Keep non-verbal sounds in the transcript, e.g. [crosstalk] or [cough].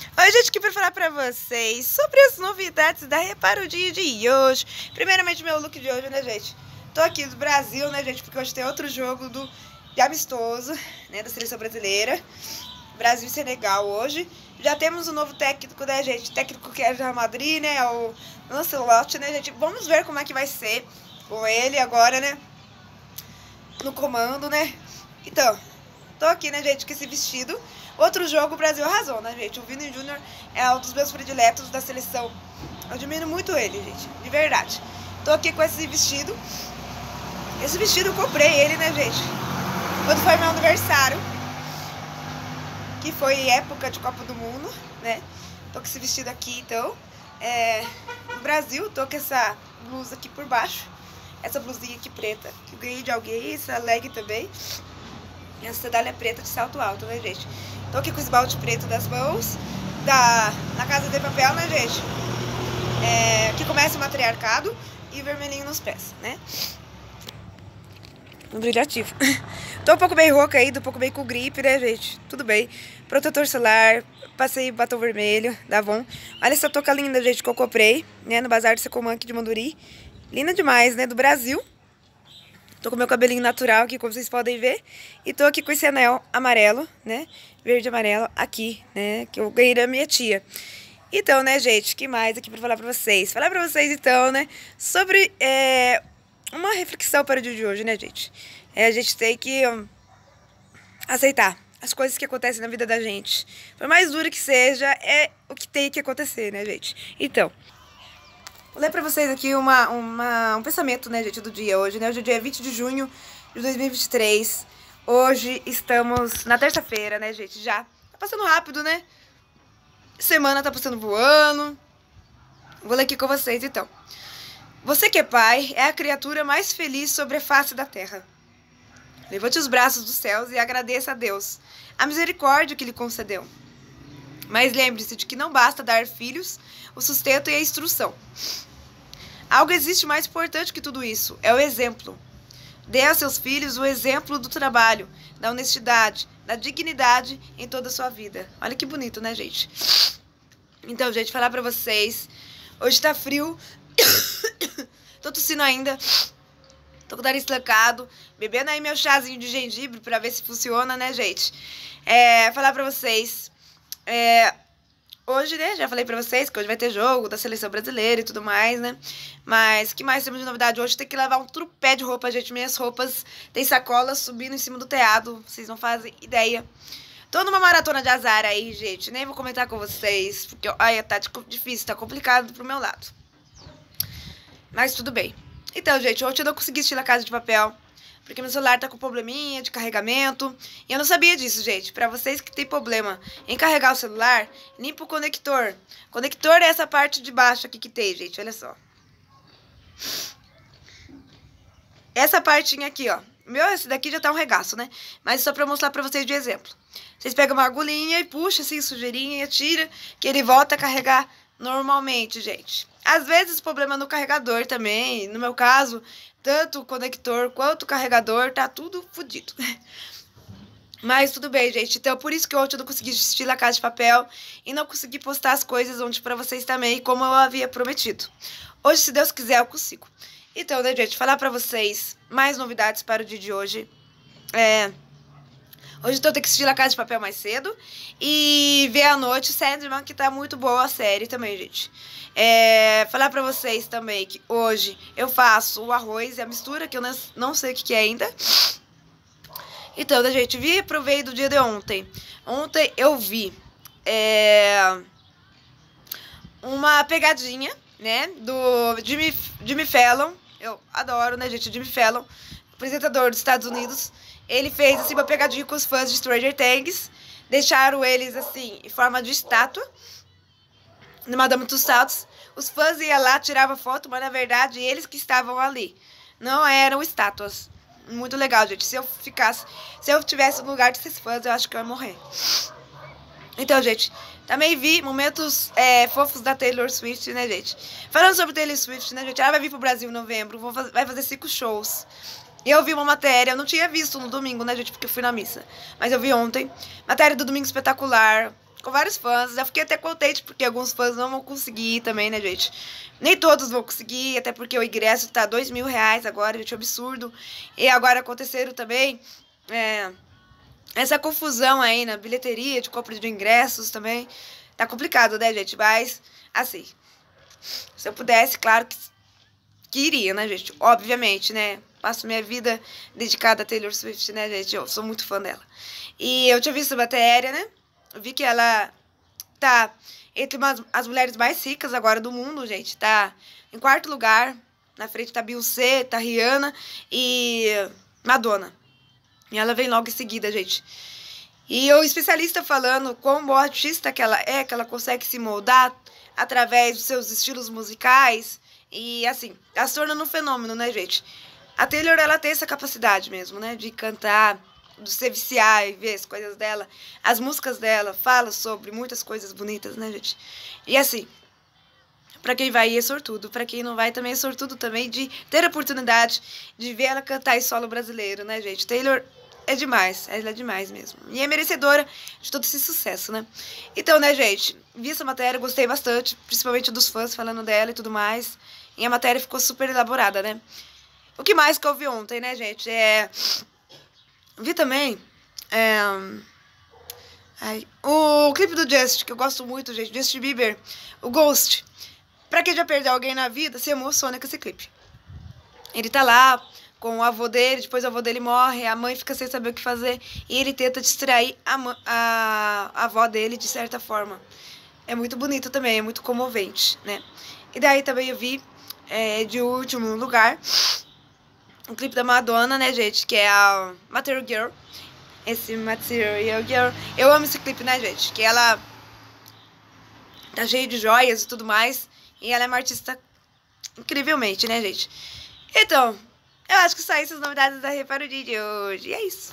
Oi, gente, aqui para falar para vocês sobre as novidades da Reparo Dia de hoje. Primeiramente, meu look de hoje, né, gente? Tô aqui do Brasil, né, gente, porque hoje tem outro jogo do, de amistoso, né, da seleção brasileira. Brasil e Senegal hoje. Já temos um novo técnico, né, gente? Técnico que é Real Madrid, né, o Lancelot, né, gente? Vamos ver como é que vai ser com ele agora, né, no comando, né? Então, tô aqui, né, gente, com esse vestido. Outro jogo, o Brasil arrasou, né, gente? O Vini Júnior é um dos meus prediletos da seleção. Eu admiro muito ele, gente, de verdade. Tô aqui com esse vestido. Esse vestido eu comprei ele, né, gente? Quando foi meu aniversário. Que foi época de Copa do Mundo, né? Tô com esse vestido aqui, então. É, no Brasil, tô com essa blusa aqui por baixo. Essa blusinha aqui preta, que eu ganhei de alguém, essa leg também. Essa sandália preta de salto alto, né, gente? Tô aqui com esmalte preto das mãos, da, na Casa de Papel, né, gente? É, que começa o matriarcado e vermelhinho nos pés, né? Um brilhativo. [laughs] Tô um pouco bem rouca aí, tô um pouco bem com gripe, né, gente? Tudo bem. Protetor solar, passei batom vermelho, dá bom. Olha essa touca linda, gente, que eu comprei, né, no Bazar de Secomã aqui de Manduri. Linda demais, né, do Brasil. Tô com meu cabelinho natural aqui, como vocês podem ver. E tô aqui com esse anel amarelo, né? Verde amarelo aqui, né? Que eu ganhei da minha tia. Então, né, gente, que mais aqui pra falar pra vocês? Falar pra vocês, então, né, sobre é, uma reflexão para o dia de hoje, né, gente? É, a gente tem que um, aceitar as coisas que acontecem na vida da gente. Por mais duro que seja, é o que tem que acontecer, né, gente? Então, Vou ler pra vocês aqui uma, uma, um pensamento, né, gente, do dia hoje, né? Hoje é dia 20 de junho de 2023. Hoje estamos na terça-feira, né, gente? Já tá passando rápido, né? Semana tá passando voando. Vou ler aqui com vocês, então. Você que é pai é a criatura mais feliz sobre a face da terra. Levante os braços dos céus e agradeça a Deus a misericórdia que lhe concedeu. Mas lembre-se de que não basta dar filhos o sustento e a instrução. Algo existe mais importante que tudo isso: é o exemplo. Dê a seus filhos o exemplo do trabalho, da honestidade, da dignidade em toda a sua vida. Olha que bonito, né, gente? Então, gente, falar pra vocês. Hoje tá frio. [coughs] Tô tossindo ainda. Tô com o nariz trancado. Bebendo aí meu chazinho de gengibre pra ver se funciona, né, gente? É, falar pra vocês. É, hoje, né, já falei pra vocês que hoje vai ter jogo da seleção brasileira e tudo mais, né? Mas que mais temos de novidade? Hoje tem que levar um trupé de roupa, gente. Minhas roupas tem sacolas subindo em cima do teado. Vocês não fazem ideia. Tô numa maratona de azar aí, gente. Nem vou comentar com vocês, porque olha, tá difícil, tá complicado pro meu lado. Mas tudo bem. Então, gente, hoje eu não consegui assistir a Casa de Papel. Porque meu celular tá com probleminha de carregamento. E eu não sabia disso, gente. Pra vocês que tem problema em carregar o celular, limpa o conector. Conector é essa parte de baixo aqui que tem, gente. Olha só. Essa partinha aqui, ó. Meu, esse daqui já tá um regaço, né? Mas só pra mostrar pra vocês de exemplo. Vocês pegam uma agulhinha e puxa assim, sujeirinha e tira, que ele volta a carregar normalmente, gente. Às vezes problema no carregador também. No meu caso, tanto o conector quanto o carregador tá tudo fodido. [laughs] Mas tudo bem, gente. Então, por isso que hoje eu não consegui assistir La Casa de Papel e não consegui postar as coisas onde para vocês também, como eu havia prometido. Hoje, se Deus quiser, eu consigo. Então, né, gente, falar para vocês mais novidades para o dia de hoje. É... Hoje eu tô tendo que assistir La Casa de Papel mais cedo e ver à noite Sandman, que tá muito boa a série também, gente. É, falar pra vocês também que hoje eu faço o arroz e a mistura, que eu não sei o que, que é ainda. Então, né, gente, vi provei do dia de ontem. Ontem eu vi é, uma pegadinha, né, do Jimmy, Jimmy Fallon. Eu adoro, né, gente, Jimmy Fallon, apresentador dos Estados Unidos. Ele fez, assim, uma pegadinha com os fãs de Stranger Things. Deixaram eles, assim, em forma de estátua. No Madame Tussauds. Os fãs iam lá, tiravam foto, mas na verdade eles que estavam ali. Não eram estátuas. Muito legal, gente. Se eu ficasse... Se eu tivesse no lugar desses fãs, eu acho que eu ia morrer. Então, gente, também vi momentos é, fofos da Taylor Swift, né, gente? Falando sobre Taylor Swift, né, gente? Ela vai vir pro Brasil em novembro, vai fazer cinco shows. Eu vi uma matéria, eu não tinha visto no domingo, né, gente, porque eu fui na missa. Mas eu vi ontem. Matéria do Domingo Espetacular. com vários fãs. Já fiquei até contente, porque alguns fãs não vão conseguir também, né, gente? Nem todos vão conseguir, até porque o ingresso tá dois mil reais agora, gente, absurdo. E agora aconteceram também é, essa confusão aí na bilheteria de compra de ingressos também. Tá complicado, né, gente? Mas, assim, se eu pudesse, claro que, que iria, né, gente? Obviamente, né? Passo minha vida dedicada a Taylor Swift, né, gente? Eu sou muito fã dela. E eu tinha visto a matéria, né? Eu vi que ela tá entre umas, as mulheres mais ricas agora do mundo, gente. Tá em quarto lugar. Na frente tá Beyoncé, tá Rihanna e Madonna. E ela vem logo em seguida, gente. E o especialista falando como artista que ela é, que ela consegue se moldar através dos seus estilos musicais. E assim, ela se tornando um fenômeno, né, gente? A Taylor, ela tem essa capacidade mesmo, né? De cantar, de se viciar e ver as coisas dela. As músicas dela falam sobre muitas coisas bonitas, né, gente? E assim, para quem vai é sortudo, para quem não vai também é sortudo também de ter a oportunidade de ver ela cantar em solo brasileiro, né, gente? Taylor é demais, ela é demais mesmo. E é merecedora de todo esse sucesso, né? Então, né, gente, vi essa matéria, gostei bastante, principalmente dos fãs falando dela e tudo mais. E a matéria ficou super elaborada, né? O que mais que eu vi ontem, né, gente? É Vi também. É, ai, o clipe do Just, que eu gosto muito, gente. Justin Bieber. O Ghost. Pra quem já perdeu alguém na vida, se emociona com esse clipe. Ele tá lá com o avô dele, depois o avô dele morre, a mãe fica sem saber o que fazer e ele tenta distrair a, a, a avó dele de certa forma. É muito bonito também, é muito comovente, né? E daí também eu vi, é, de último lugar, um clipe da Madonna, né, gente? Que é a Material Girl. Esse Material Girl. Eu amo esse clipe, né, gente? Que ela tá cheia de joias e tudo mais. E ela é uma artista incrivelmente, né, gente? Então, eu acho que só essas novidades da Reparo de hoje. E é isso.